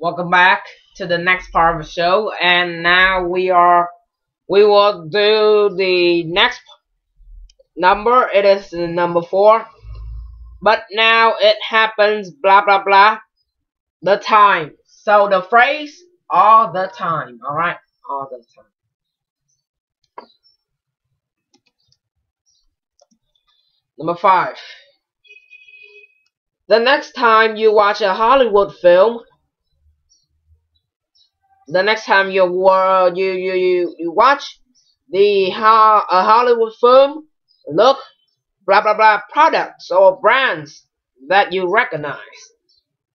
welcome back to the next part of the show, and now we are we will do the next number. It is number four, but now it happens. Blah blah blah. The time. So the phrase all the time. All right, all the time. Number five. The next time you watch a Hollywood film, the next time you uh, you you you, you watch the uh, a Hollywood film, look blah blah blah products or brands that you recognize.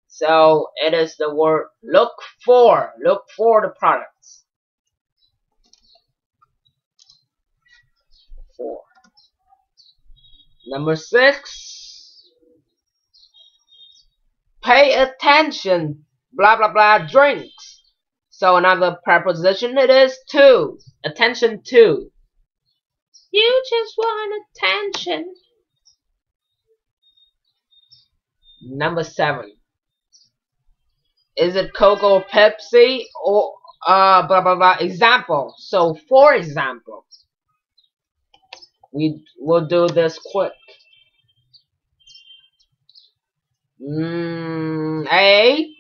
So it is the word look for. Look for the products. Four. Number six pay attention, blah blah blah drinks. So another preposition it is to, attention to. You just want attention. Number seven. Is it Coke or Pepsi or uh blah blah blah example. So for example, we will do this quick. Mm, eight.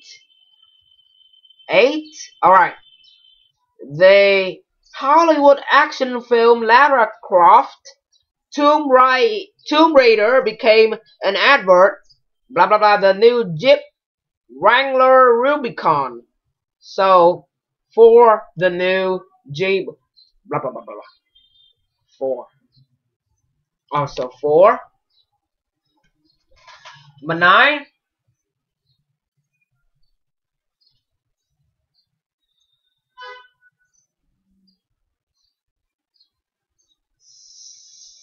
Eight? Alright. The Hollywood action film Lara Croft Tomb, Ra Tomb Raider became an advert. Blah blah blah. The new Jeep Wrangler Rubicon. So, for the new Jeep. Blah blah blah blah blah. Four. Also, four. Number nine.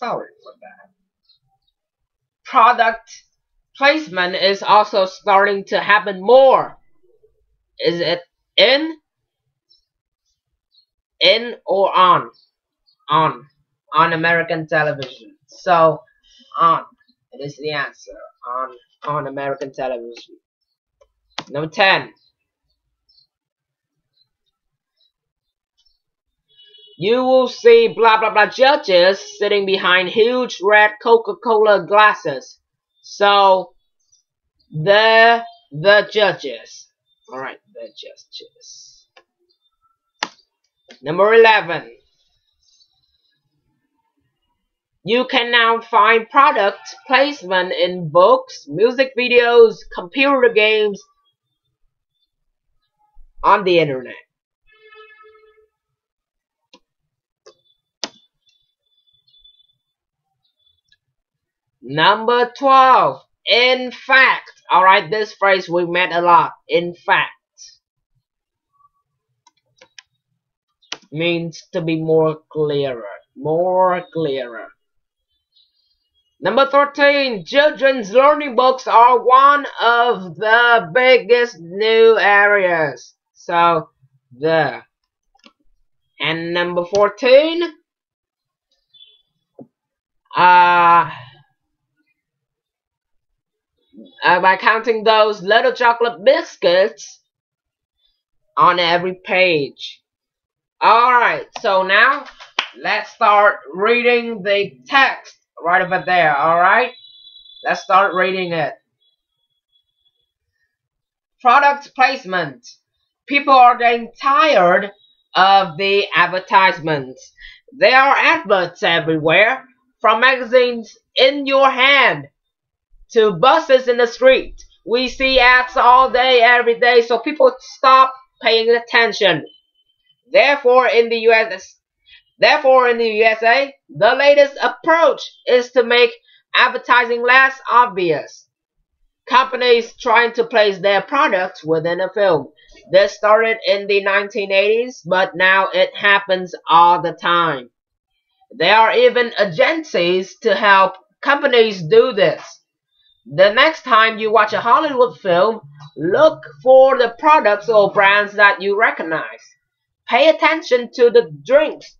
Sorry for that. Product placement is also starting to happen more. Is it in? In or on? On. On American television. So, on. It is the answer. On, on American television. Number 10. You will see blah blah blah judges sitting behind huge red Coca-Cola glasses. So the the judges. Alright, the judges. Number eleven. You can now find product placement in books, music videos, computer games on the internet. Number 12. In fact. Alright, this phrase we met a lot. In fact. Means to be more clearer. More clearer. Number 13. Children's learning books are one of the biggest new areas. So, the. And number 14. Uh, uh, by counting those little chocolate biscuits on every page. Alright, so now let's start reading the text right over there, alright? Let's start reading it. Product placement. People are getting tired of the advertisements. There are adverts everywhere, from magazines in your hand to buses in the street. We see ads all day, every day, so people stop paying attention. Therefore, in the US, therefore in the USA, the latest approach is to make advertising less obvious. Companies trying to place their products within a film. This started in the 1980s, but now it happens all the time. There are even agencies to help companies do this. The next time you watch a Hollywood film, look for the products or brands that you recognize. Pay attention to the drinks,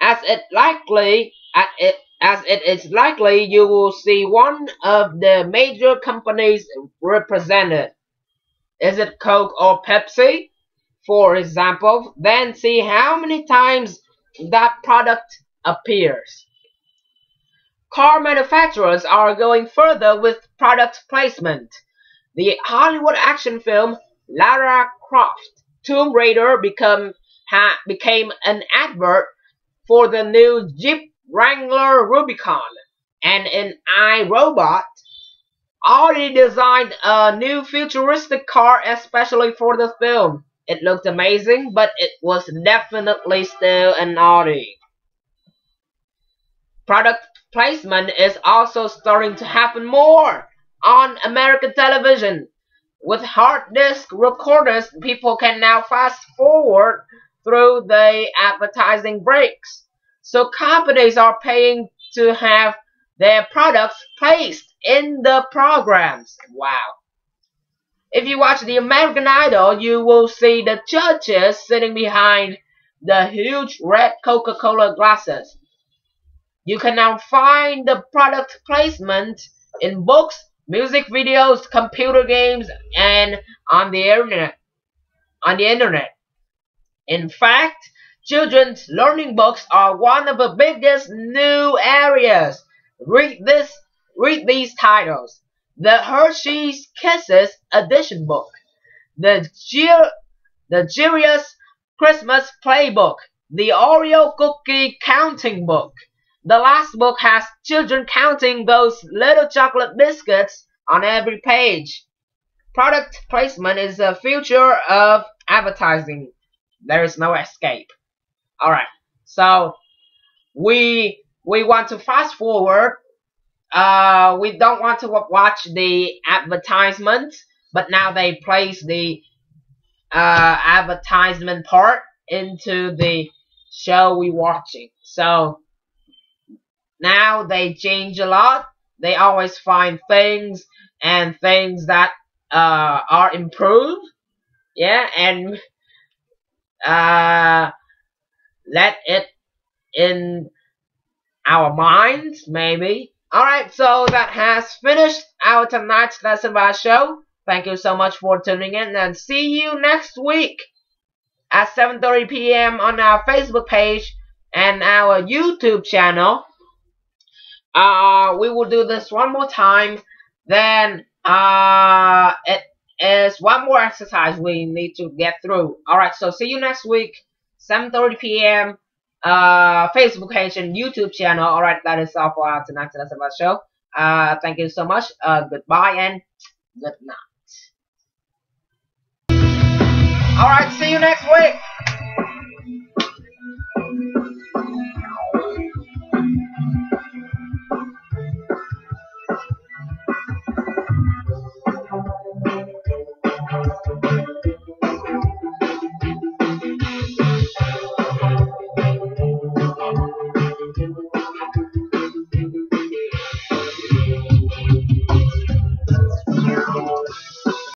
as it likely as it, is likely you will see one of the major companies represented. Is it Coke or Pepsi? For example, then see how many times that product appears. Car manufacturers are going further with product placement. The Hollywood action film Lara Croft Tomb Raider become, ha, became an advert for the new Jeep Wrangler Rubicon. And an I, Robot, Audi designed a new futuristic car especially for the film. It looked amazing, but it was definitely still an Audi. Product placement is also starting to happen more on American television. With hard disk recorders, people can now fast forward through the advertising breaks. So companies are paying to have their products placed in the programs. Wow. If you watch the American Idol, you will see the judges sitting behind the huge red Coca-Cola glasses. You can now find the product placement in books, music videos, computer games, and on the internet. On the internet. In fact, children's learning books are one of the biggest new areas. Read this, read these titles. The Hershey's Kisses edition book. The Ge the Cheerios Christmas Playbook. The Oreo Cookie Counting Book. The last book has children counting those little chocolate biscuits on every page. Product placement is the future of advertising. There is no escape. Alright, so we we want to fast forward. Uh, we don't want to watch the advertisement, but now they place the uh, advertisement part into the show we're watching. So now they change a lot. They always find things and things that uh, are improved. Yeah, and uh, let it in our minds, maybe. Alright, so that has finished our tonight's lesson by show. Thank you so much for tuning in and see you next week at 7.30 p.m. on our Facebook page and our YouTube channel. Uh, we will do this one more time. Then uh, it is one more exercise we need to get through. Alright, so see you next week, 7.30 p.m. Uh, Facebook page and YouTube channel. Alright, that is all for our tonight's lesson show. Uh, thank you so much. Uh, goodbye and good night. Alright, see you next week.